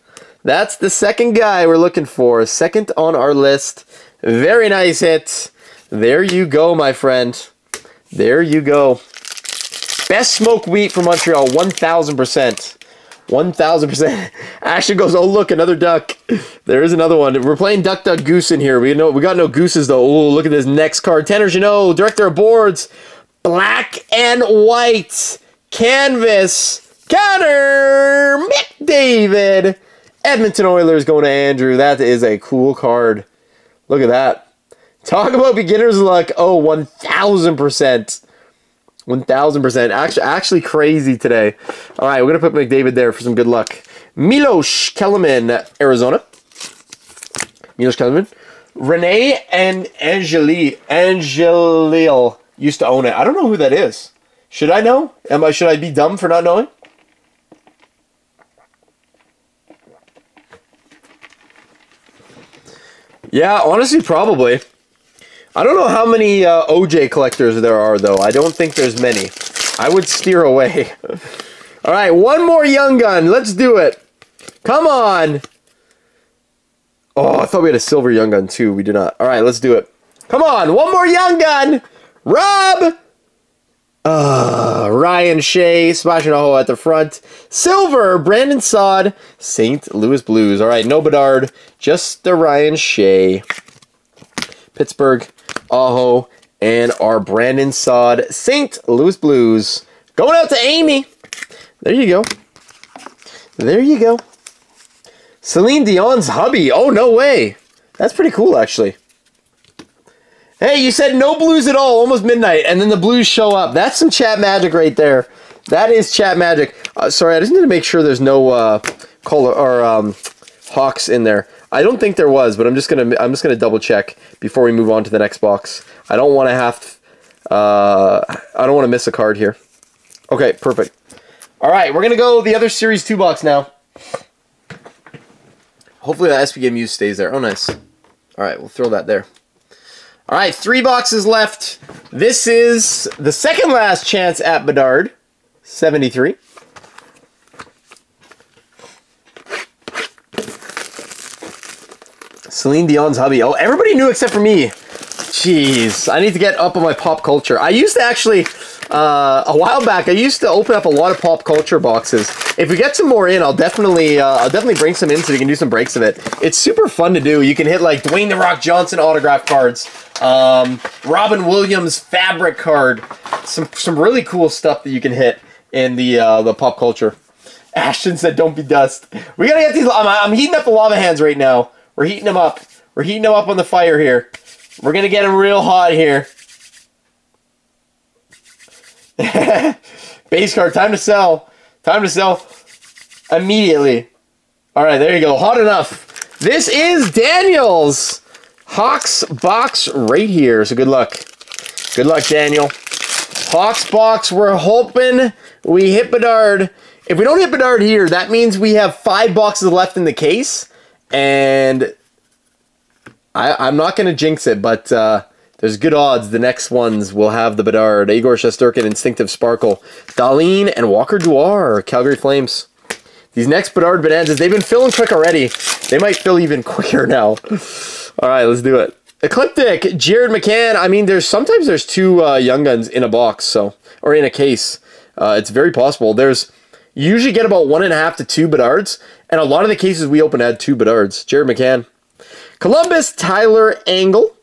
That's the second guy we're looking for. Second on our list. Very nice hit. There you go, my friend. There you go. Best smoke wheat from Montreal, 1,000%. 1,000%. Ashton goes, oh, look, another duck. There is another one. We're playing Duck, Duck, Goose in here. We know we got no gooses, though. Oh, look at this next card. Tanner Jeannot, Director of Boards. Black and white. Canvas. Connor McDavid. Edmonton Oilers going to Andrew. That is a cool card. Look at that. Talk about beginner's luck. Oh, 1,000%. 1,000%. Actually, actually crazy today. All right, we're going to put McDavid there for some good luck. Milos Kelemen, Arizona. Milos Kelemen. Renee and Angeli, Angelil used to own it. I don't know who that is. Should I know? Am I? Should I be dumb for not knowing? Yeah, honestly, probably. I don't know how many uh, OJ collectors there are, though. I don't think there's many. I would steer away. All right, one more Young Gun. Let's do it. Come on. Oh, I thought we had a silver Young Gun, too. We do not. All right, let's do it. Come on, one more Young Gun. Rob. Uh, Ryan Shea, Sebastian Aho at the front. Silver, Brandon Saad, St. Louis Blues. All right, no Bedard, just the Ryan Shea. Pittsburgh, Aho, and our Brandon Saad, St. Louis Blues. Going out to Amy. There you go. There you go. Celine Dion's hubby. Oh, no way. That's pretty cool, actually. Hey, you said no blues at all, almost midnight, and then the blues show up. That's some chat magic right there. That is chat magic. Uh, sorry, I just need to make sure there's no uh, color or um, hawks in there. I don't think there was, but I'm just gonna I'm just gonna double check before we move on to the next box. I don't want to have uh, I don't want to miss a card here. Okay, perfect. All right, we're gonna go the other series two box now. Hopefully that SPG Muse stays there. Oh, nice. All right, we'll throw that there. All right, three boxes left. This is the second last chance at Bedard, 73. Celine Dion's hubby. Oh, everybody knew except for me. Jeez, I need to get up on my pop culture. I used to actually, uh, a while back, I used to open up a lot of pop culture boxes. If we get some more in, I'll definitely, uh, I'll definitely bring some in so we can do some breaks of it. It's super fun to do. You can hit like Dwayne the Rock Johnson autograph cards, um, Robin Williams fabric card, some some really cool stuff that you can hit in the uh, the pop culture. Ashton said, "Don't be dust." We gotta get these. I'm, I'm heating up the lava hands right now. We're heating them up. We're heating them up on the fire here. We're to get them real hot here. Base card, time to sell. Time to sell immediately. All right, there you go. Hot enough. This is Daniel's Hawks box right here. So good luck. Good luck, Daniel. Hawks box, we're hoping we hit Bedard. If we don't hit Bedard here, that means we have five boxes left in the case. And I, am not going to jinx it, but uh, there's good odds the next ones will have the Bedard, Igor Shesterkin, Instinctive Sparkle, Dahlin, and Walker Duehr, Calgary Flames. These next Bedard Bonanzas, they've been filling quick already. They might fill even quicker now. All right, let's do it. Ecliptic, Jared McCann. I mean, there's sometimes there's two uh, Young Guns in a box, so or in a case. Uh, it's very possible. There's you usually get about one and a half to two Bedards, and a lot of the cases we open had two Bedards. Jared McCann. Columbus, Tyler Angle,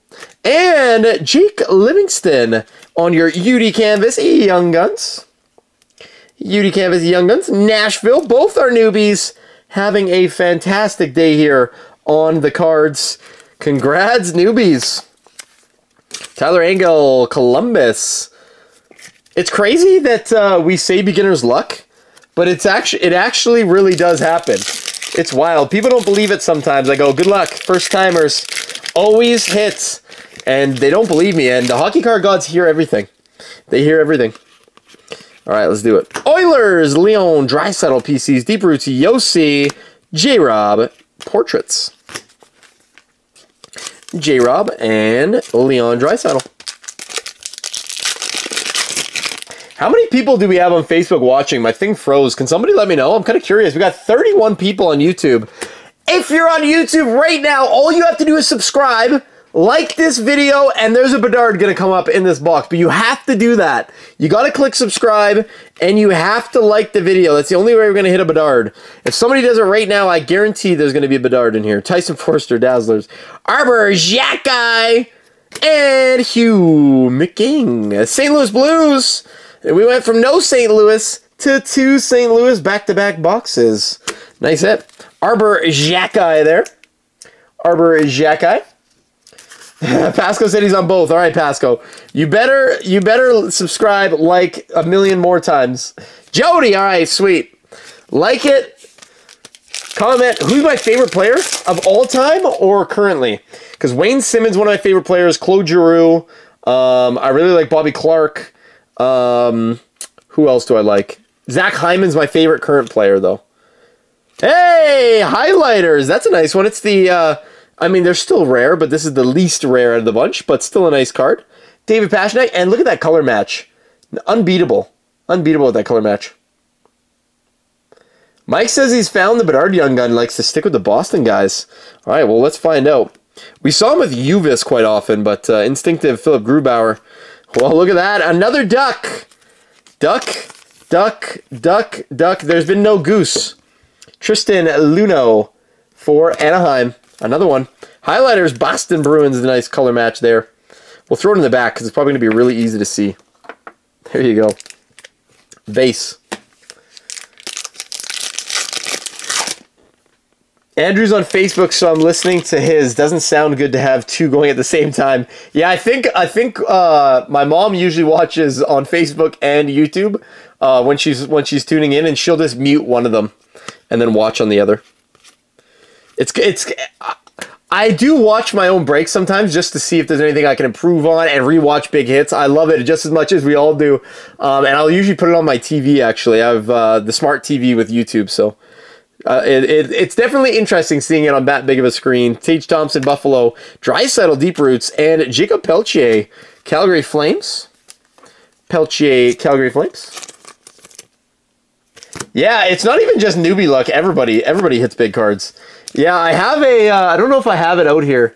and Jake Livingstone on your UD Canvas Young Guns. UD Canvas Young Guns. Nashville, both are newbies having a fantastic day here on the cards. Congrats, newbies. Tyler Angle, Columbus. It's crazy that uh, we say beginner's luck, but it's actually it actually really does happen. It's wild. People don't believe it sometimes. I go, good luck, first timers. Always hits. And they don't believe me. And the hockey card gods hear everything. They hear everything. All right, let's do it. Oilers, Leon, Draisaitl PCs, Deep Roots, Yossi, J-Rob, Portraits. J-Rob and Leon Draisaitl. How many people do we have on Facebook watching? My thing froze. Can somebody let me know? I'm kind of curious. We got 31 people on YouTube. If you're on YouTube right now, all you have to do is subscribe, like this video, and there's a Bedard gonna come up in this box. But you have to do that. You gotta click subscribe, and you have to like the video. That's the only way we're gonna hit a Bedard. If somebody does it right now, I guarantee there's gonna be a Bedard in here. Tyson Foerster, Dazzlers. Arber, Xhekaj, and Hugh McGing. St. Louis Blues. We went from no St. Louis to two St. Louis back-to-back boxes. Nice hit. Arber Xhekaj there. Arber Xhekaj. Pasco said he's on both. All right, Pasco. You better you better subscribe like a million more times. Jody, all right, sweet. Like it. Comment who's my favorite player of all time or currently? Because Wayne Simmonds, one of my favorite players. Claude Giroux. Um, I really like Bobby Clarke. Um, who else do I like? Zach Hyman's my favorite current player, though. Hey, highlighters. That's a nice one. It's the, uh, I mean, they're still rare, but this is the least rare out of the bunch, but still a nice card. David Pastrnak, and look at that color match. Unbeatable. Unbeatable with that color match. Mike says he's found the Bedard Young Gun likes to stick with the Boston guys. All right, well, let's find out. We saw him with Uvis quite often, but uh, instinctive Philipp Grubauer well, look at that. Another duck. Duck, duck, duck, duck. There's been no goose. Tristan Luneau for Anaheim. Another one. Highlighters, Boston Bruins, a nice color match there. We'll throw it in the back because it's probably going to be really easy to see. There you go. Base. Andrew's on Facebook, so I'm listening to his. Doesn't sound good to have two going at the same time. Yeah, I think I think uh, my mom usually watches on Facebook and YouTube uh, when she's when she's tuning in, and she'll just mute one of them and then watch on the other. It's it's. I do watch my own breaks sometimes just to see if there's anything I can improve on and rewatch big hits. I love it just as much as we all do, um, and I'll usually put it on my TV. Actually, I have uh, the smart TV with YouTube, so uh, it, it, it's definitely interesting seeing it on that big of a screen. Tage Thompson, Buffalo, Draisaitl, Deep Roots, and Jacob Pelletier, Calgary Flames. Pelletier, Calgary Flames. Yeah, it's not even just newbie luck. Everybody, everybody hits big cards. Yeah, I have a. Uh, I don't know if I have it out here.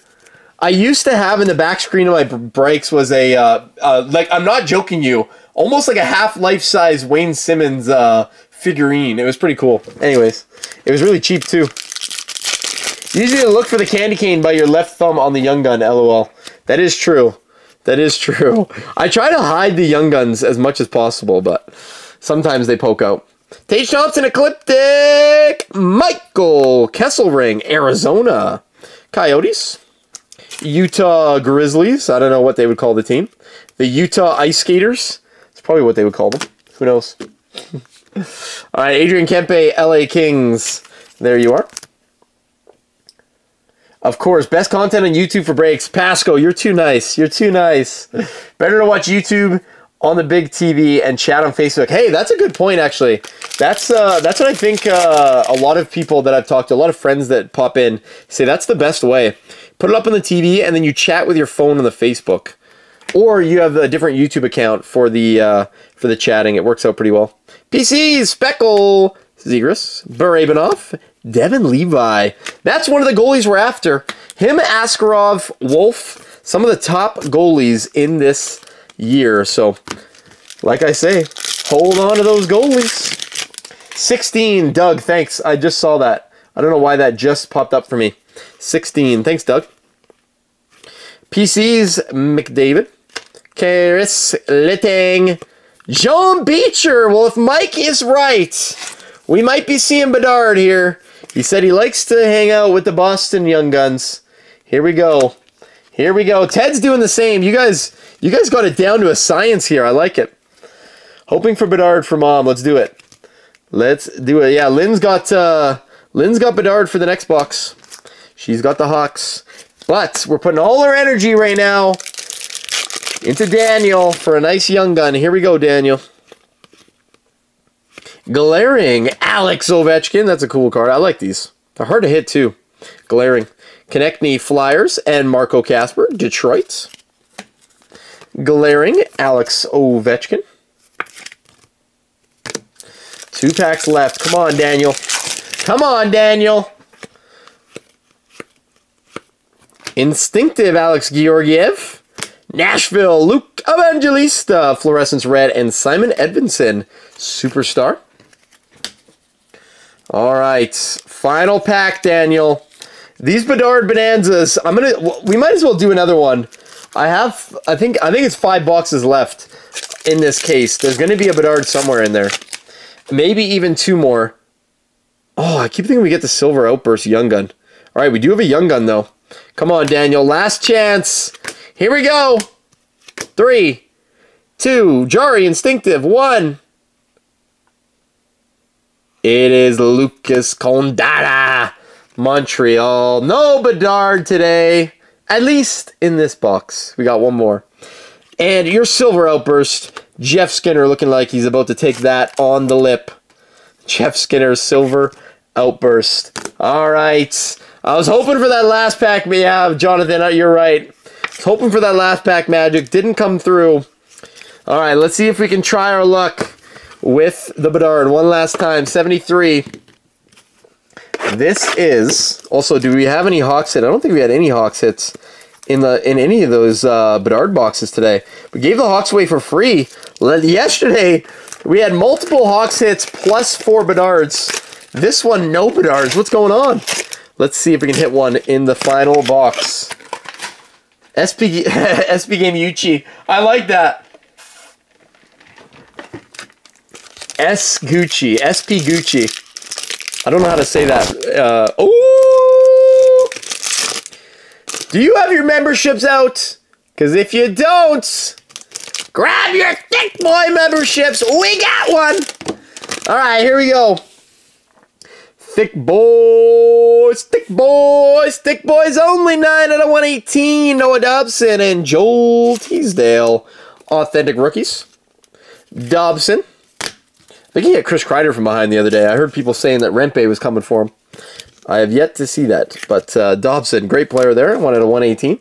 I used to have in the back screen of my brakes was a uh, uh, like I'm not joking you, almost like a half life size Wayne Simmonds uh, figurine. It was pretty cool. Anyways, it was really cheap too. Usually look for the candy cane by your left thumb on the Young Gun, lol. That is true. That is true. I try to hide the Young Guns as much as possible, but sometimes they poke out. Tage Thompson, Ecliptic, Michael Kesselring, Arizona, Coyotes, Utah Grizzlies. I don't know what they would call the team. The Utah Ice Skaters. It's probably what they would call them. Who knows? All right, Adrian Kempe, LA Kings. There you are. Of course, best content on YouTube for breaks. Pasco, you're too nice. You're too nice. Better to watch YouTube on the big TV and chat on Facebook. Hey, that's a good point, actually. That's uh, that's what I think uh, a lot of people that I've talked to, a lot of friends that pop in, say that's the best way. Put it up on the TV and then you chat with your phone on the Facebook. Or you have a different YouTube account for the uh, for the chatting. It works out pretty well. PC, Speckle, Zegras, Barabanov, Devin Levi. That's one of the goalies we're after. Him, Askarov, Wolf, some of the top goalies in this year. So, like I say, hold on to those goalies. 16, Doug, thanks. I just saw that. I don't know why that just popped up for me. 16, thanks, Doug. PCs, McDavid. Kris Letang. John Beecher. Well, if Mike is right, we might be seeing Bedard here. He said he likes to hang out with the Boston Young Guns. Here we go. Here we go. Ted's doing the same. You guys, you guys got it down to a science here. I like it. Hoping for Bedard for mom. Let's do it. Let's do it. Yeah, Lynn's got uh, Lynn's got Bedard for the next box. She's got the Hawks. But we're putting all our energy right now into Daniel for a nice young gun. Here we go, Daniel. Glaring Alex Ovechkin. That's a cool card. I like these. They're hard to hit, too. Glaring. Konecny Flyers and Marco Kasper, Detroit. Glaring Alex Ovechkin. Two packs left. Come on, Daniel. Come on, Daniel. Instinctive Alex Georgiev. Nashville, Luke Evangelista, Fluorescence Red, and Simon Edvinsson, Superstar. All right, final pack, Daniel. These Bedard Bonanzas, I'm gonna. We might as well do another one. I have. I think. I think it's five boxes left in this case. There's gonna be a Bedard somewhere in there. Maybe even two more. Oh, I keep thinking we get the Silver Outburst Young Gun. All right, we do have a Young Gun though. Come on, Daniel. Last chance. Here we go. Three, two, Jari Instinctive, one. It is Lucas Condotta, Montreal. No Bedard today, at least in this box. We got one more. And your silver outburst, Jeff Skinner looking like he's about to take that on the lip. Jeff Skinner's silver outburst. All right. I was hoping for that last pack we have, Jonathan. Uh, you're right. Hoping for that last pack magic. Didn't come through. All right, let's see if we can try our luck with the Bedard one last time. 73. This is also. Do we have any Hawks hit? I don't think we had any Hawks hits in the in any of those uh, Bedard boxes today. We gave the Hawks away for free. Yesterday we had multiple Hawks hits plus four Bedards. This one no Bedards. What's going on? Let's see if we can hit one in the final box. SP SP Game Uchi. I like that. S Gucci. SP Gucci. I don't know how to say that. Uh, oh, Do you have your memberships out? Because if you don't, grab your Thick Boy memberships. We got one. All right, here we go. Thick boys, thick boys, thick boys only 9 out of 118. Noah Dobson and Joel Teasdale. Authentic rookies. Dobson. Think he hit Chris Kreider from behind the other day. I heard people saying that Rempe was coming for him. I have yet to see that. But uh, Dobson, great player there. 1 out of 118.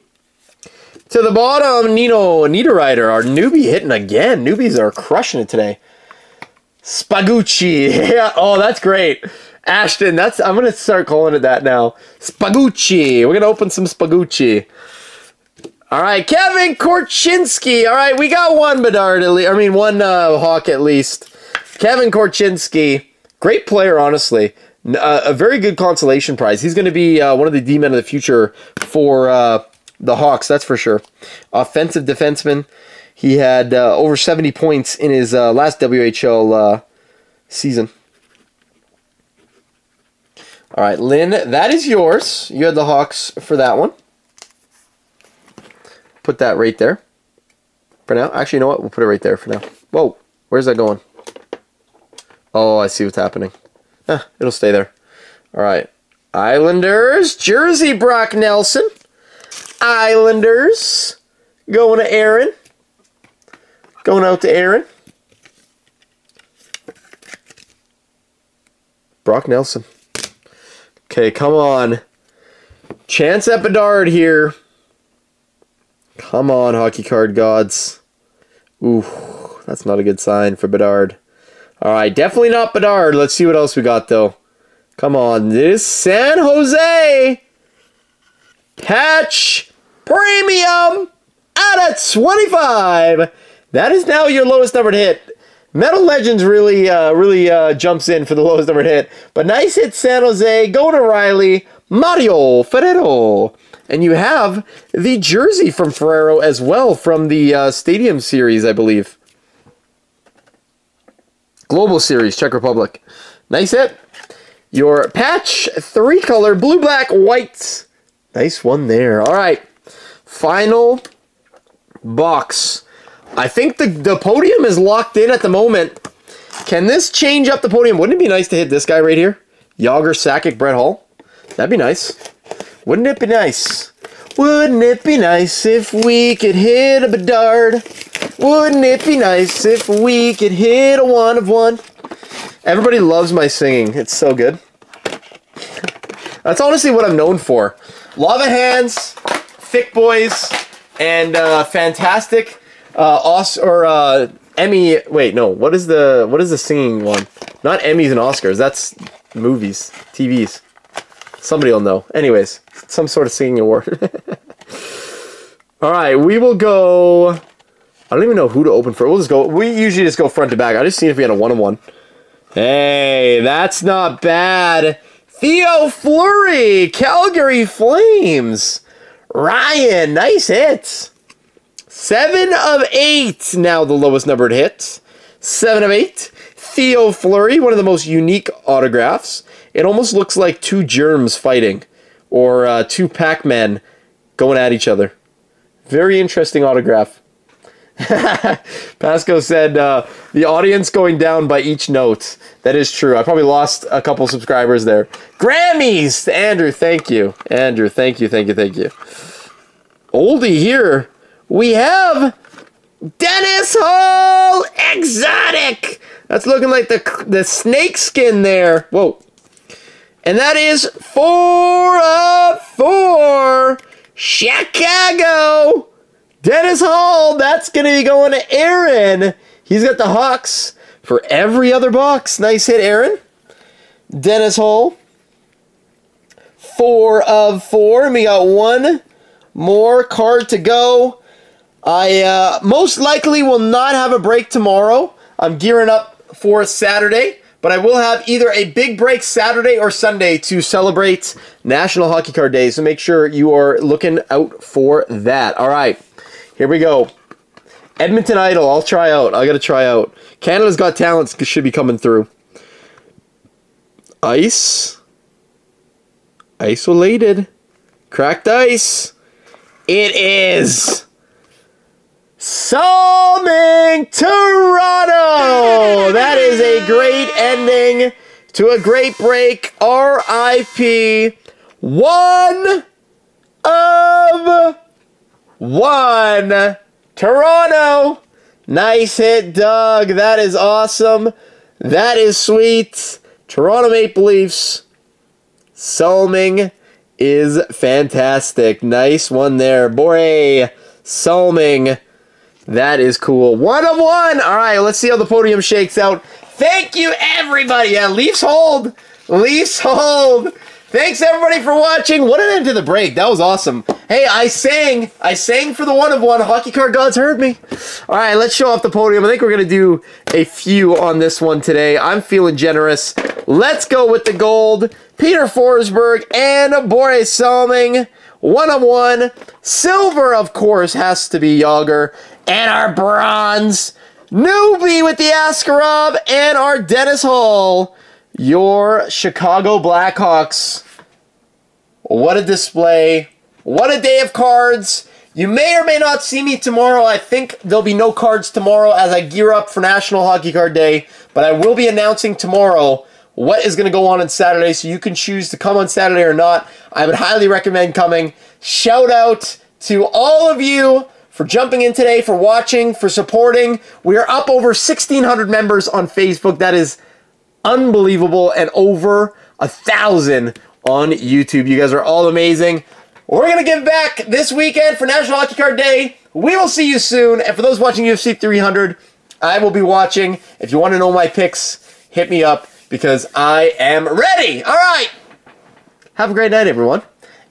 To the bottom, Nino Niederreiter, our newbie hitting again. Newbies are crushing it today. Spagucci. yeah. Oh, that's great. Ashton, that's I'm gonna start calling it that now. Spagucci. We're gonna open some Spagucci. All right, Kevin Korchinski. All right, we got one Bedard at least. I mean, one uh, Hawk at least. Kevin Korchinski, great player, honestly. Uh, a very good consolation prize. He's going to be uh, one of the D-men of the future for uh, the Hawks, that's for sure. Offensive defenseman. He had uh, over 70 points in his uh, last WHL season. All right, Lynn, that is yours. You had the Hawks for that one. Put that right there for now. Actually, you know what? We'll put it right there for now. Whoa, where's that going? Oh, I see what's happening. It'll stay there. All right. Islanders, Jersey, Brock Nelson. Islanders, going to Aaron. Going out to Aaron. Brock Nelson. Okay, come on. Chance at Bedard here. Come on, hockey card gods. Ooh, that's not a good sign for Bedard. All right, definitely not Bedard. Let's see what else we got, though. Come on, this San Jose patch premium out of 25. That is now your lowest numbered hit. Metal Legends really, uh, really uh, jumps in for the lowest numbered hit. But nice hit, San Jose. Go to Riley. Mario Ferraro. And you have the jersey from Ferraro as well from the uh, Stadium Series, I believe. Global Series, Czech Republic. Nice hit. Your patch, three color, blue, black, white. Nice one there. All right. Final box. I think the, the podium is locked in at the moment. Can this change up the podium? Wouldn't it be nice to hit this guy right here? Jagr, Sakic, Brett Hull. That'd be nice. Wouldn't it be nice? Wouldn't it be nice if we could hit a Bedard? Wouldn't it be nice if we could hit a one of one? Everybody loves my singing. It's so good. That's honestly what I'm known for. Lava hands, thick boys, and uh, fantastic uh, Os or uh, Emmy. Wait, no. What is the what is the singing one? Not Emmys and Oscars. That's movies, TVs. Somebody will know. Anyways, some sort of singing award. All right, we will go. I don't even know who to open for. We'll just go. We usually just go front to back. I just seen if we had a one on one. Hey, that's not bad. Theo Fleury, Calgary Flames. Ryan, nice hits. Seven of eight. Now the lowest numbered hit. Seven of eight. Theo Fleury, one of the most unique autographs. It almost looks like two germs fighting, or uh, two Pac-Men going at each other. Very interesting autograph. Pasco said uh, the audience going down by each note. That is true. I probably lost a couple subscribers there. Grammys, Andrew. Thank you, Andrew. Thank you. Thank you. Thank you. Oldie here we have Dennis Hull Exotic. That's looking like the, the snake skin there. Whoa. And that is four of four. Chicago. Dennis Hull. That's going to be going to Aaron. He's got the Hawks for every other box. Nice hit, Aaron. Dennis Hull. Four of four. And we got one more card to go. I uh, most likely will not have a break tomorrow. I'm gearing up for Saturday, but I will have either a big break Saturday or Sunday to celebrate National Hockey Card Day. So make sure you are looking out for that. All right, here we go. Edmonton Idol, I'll try out. I got to try out. Canada's Got Talents should be coming through. Ice. Isolated. Cracked ice. it is Salming Toronto. That is a great ending to a great break. R.I.P. One of one. Toronto. Nice hit, Doug. That is awesome. That is sweet. Toronto Maple Leafs. Salming is fantastic. Nice one there. Boy, Salming. That is cool. One of one. All right, let's see how the podium shakes out. Thank you, everybody. Yeah, Leafs hold. Leafs hold. Thanks everybody for watching. What an end to the break. That was awesome. Hey, I sang. I sang for the one of one. Hockey card gods heard me. All right, let's show off the podium. I think we're going to do a few on this one today. I'm feeling generous. Let's go with the gold. Peter Forsberg and Boris Salming. One of one. Silver, of course, has to be Jagr. And our bronze. Newbie with the Askarov and our Dennis Hull your Chicago Blackhawks. What a display. What a day of cards. You may or may not see me tomorrow. I think there'll be no cards tomorrow as I gear up for National Hockey Card Day. But I will be announcing tomorrow what is going to go on on Saturday. So you can choose to come on Saturday or not. I would highly recommend coming. Shout out to all of you for jumping in today, for watching, for supporting. We are up over 1,600 members on Facebook. That is unbelievable and over a thousand on YouTube. You guys are all amazing. We're going to give back this weekend for National Hockey Card Day. We will see you soon. And for those watching UFC 300, I will be watching. If you want to know my picks, hit me up because I am ready. All right. Have a great night, everyone.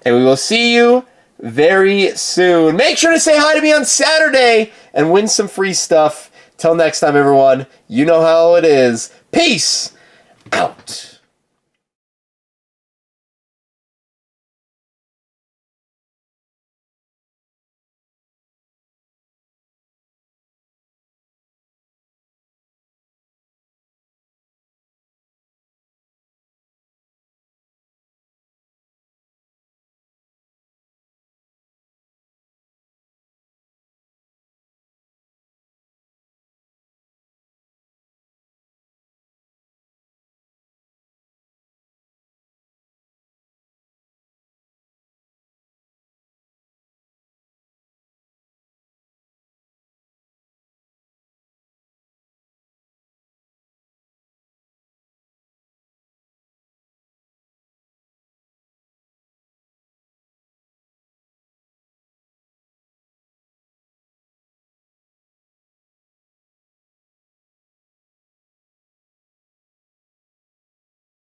And we will see you very soon. Make sure to say hi to me on Saturday and win some free stuff. Till next time, everyone, you know how it is. Peace out.